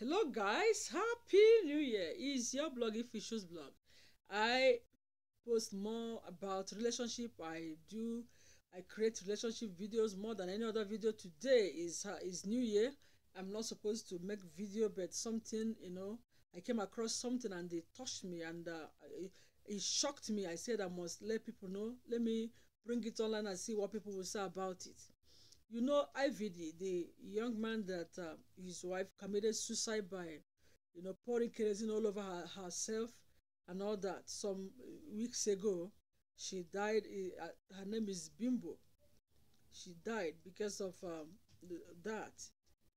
Hello guys, happy new year. It's your blog Ifychuks blog. I post more about relationship. I do I create relationship videos more than any other video. Today is uh, is new year. I'm not supposed to make video but something, you know, I came across something and they touched me and uh, it, it shocked me. I said I must let people know. Let me bring it online and see what people will say about it. You know, IVD, the young man that uh, his wife committed suicide by, you know, pouring kerosene all over her, herself and all that. Some weeks ago, she died. Uh, her name is Bimbo. She died because of um, that.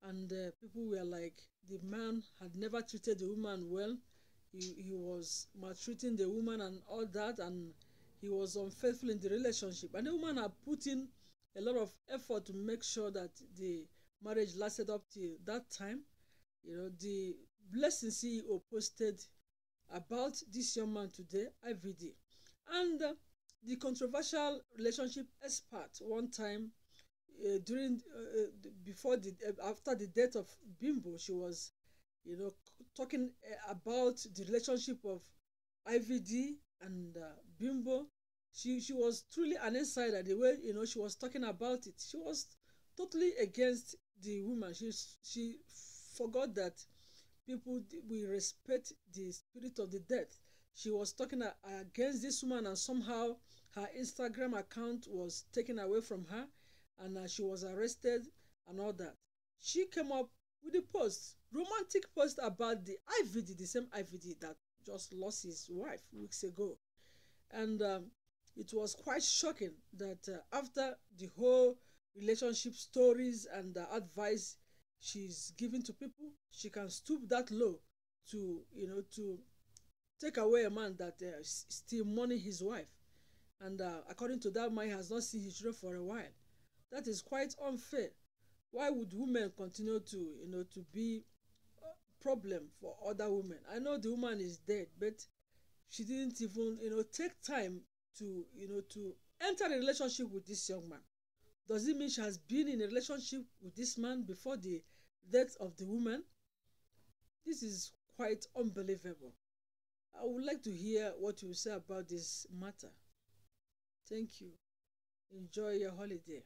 And uh, people were like, the man had never treated the woman well. He, he was maltreating the woman and all that. And he was unfaithful in the relationship. And the woman had put in a lot of effort to make sure that the marriage lasted up to that time. You know, the Blessing CEO posted about this young man today, IVD. And uh, the controversial relationship expert one time uh, during uh, uh before the uh, after the death of Bimbo, she was, you know, talking uh, about the relationship of IVD and Bimbo she she was truly an insider the way you know she was talking about it. She was totally against the woman. She she forgot that people we respect the spirit of the dead she was talking against this woman and somehow her instagram account was taken away from her and uh, she was arrested and all that. She came up with a post romantic post about the ivd the same ivd that just lost his wife weeks ago. And um, it was quite shocking that uh, after the whole relationship stories and the advice she's giving to people, she can stoop that low to, you know, to take away a man that uh, still money his wife. And uh, according to that man, has not seen his children for a while. That is quite unfair. Why would women continue to, you know, to be a problem for other women? I know the woman is dead, but she didn't even, you know, take time to you know to enter a relationship with this young man. Does it mean she has been in a relationship with this man before the death of the woman? This is quite unbelievable. I would like to hear what you say about this matter. Thank you. Enjoy your holiday